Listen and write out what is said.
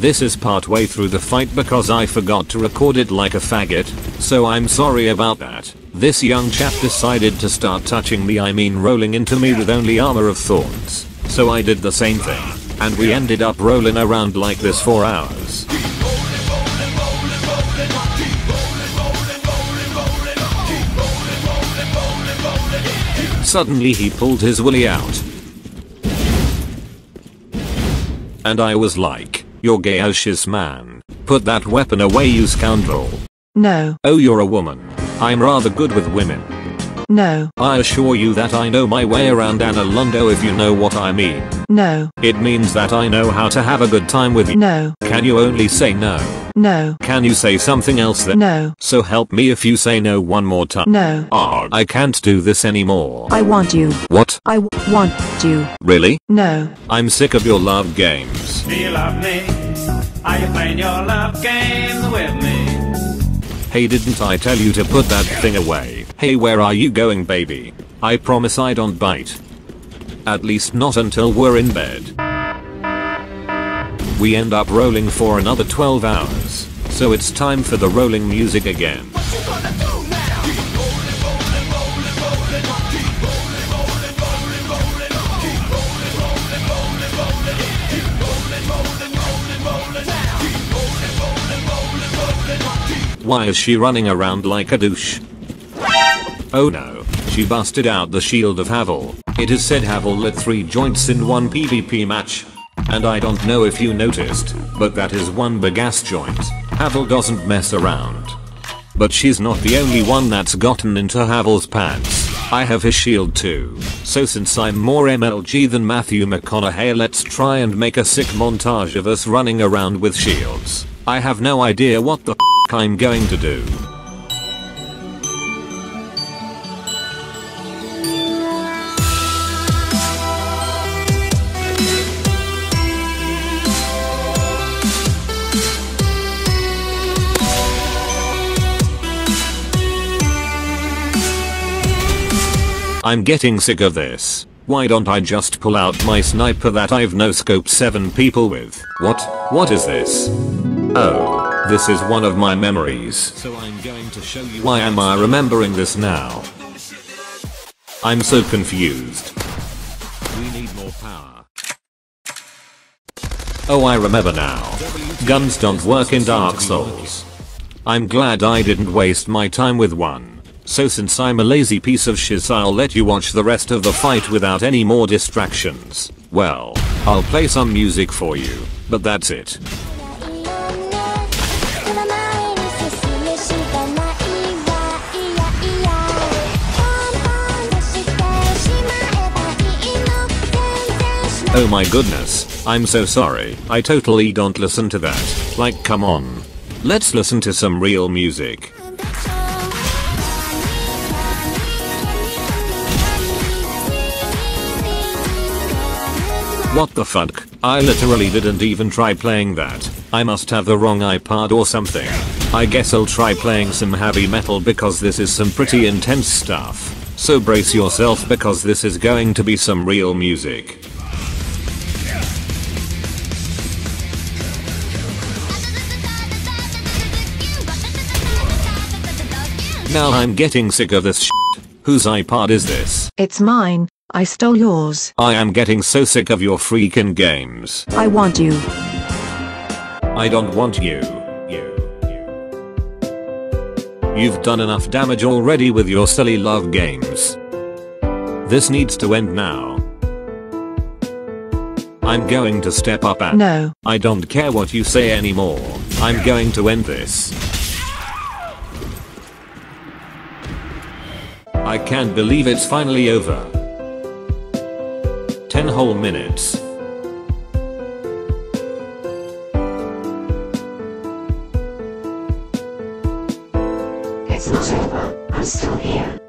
This is part way through the fight because I forgot to record it like a faggot, so I'm sorry about that. This young chap decided to start touching me I mean rolling into me with only armor of thorns. So I did the same thing. And we ended up rolling around like this for hours. Suddenly he pulled his willy out. And I was like, you're gay as shiz man. Put that weapon away you scoundrel. No, Oh you're a woman. I'm rather good with women. no, I assure you that I know my way around Anor Londo if you know what I mean. no, It means that I know how to have a good time with you. no, Can you only say no? No, Can you say something else then? no, So help me if you say no one more time. no. Ah, I can't do this anymore. I want you. What? I w- want you. Really? No, I'm sick of your love games. Do you love me? Are you playing your love games with me? Hey didn't I tell you to put that thing away? Hey where are you going baby? I promise I don't bite. At least not until we're in bed. We end up rolling for another 12 hours. So it's time for the rolling music again. Why is she running around like a douche? Oh no, she busted out the shield of Havel. It is said Havel lit 3 joints in one PvP match. And I don't know if you noticed, but that is one big ass joint. Havel doesn't mess around. But she's not the only one that's gotten into Havel's pants. I have his shield too. So since I'm more MLG than Matthew McConaughey let's try and make a sick montage of us running around with shields. I have no idea what the f I'm going to do. I'm getting sick of this. Why don't I just pull out my sniper that I've no scoped 7 people with? What? What is this? Oh, this is one of my memories. So I'm going to show you why am I remembering this now? I'm so confused. We need more power. Oh I remember now. Guns don't work in Dark Souls. I'm glad I didn't waste my time with one. So since I'm a lazy piece of shiz I'll let you watch the rest of the fight without any more distractions. Well, I'll play some music for you, but that's it. Oh my goodness, I'm so sorry, I totally don't listen to that. Like come on. Let's listen to some real music. What the fuck? I literally didn't even try playing that. I must have the wrong iPod or something. I guess I'll try playing some heavy metal because this is some pretty intense stuff. So brace yourself because this is going to be some real music. Now I'm getting sick of this shit. Whose iPod is this? it's mine. I stole yours. I am getting so sick of your freaking games. I want you. I don't want you. You. You. You've done enough damage already with your silly love games. This needs to end now. I'm going to step up and No, I don't care what you say anymore. I'm going to end this. I can't believe it's finally over minutes. It's not over. I'm still here.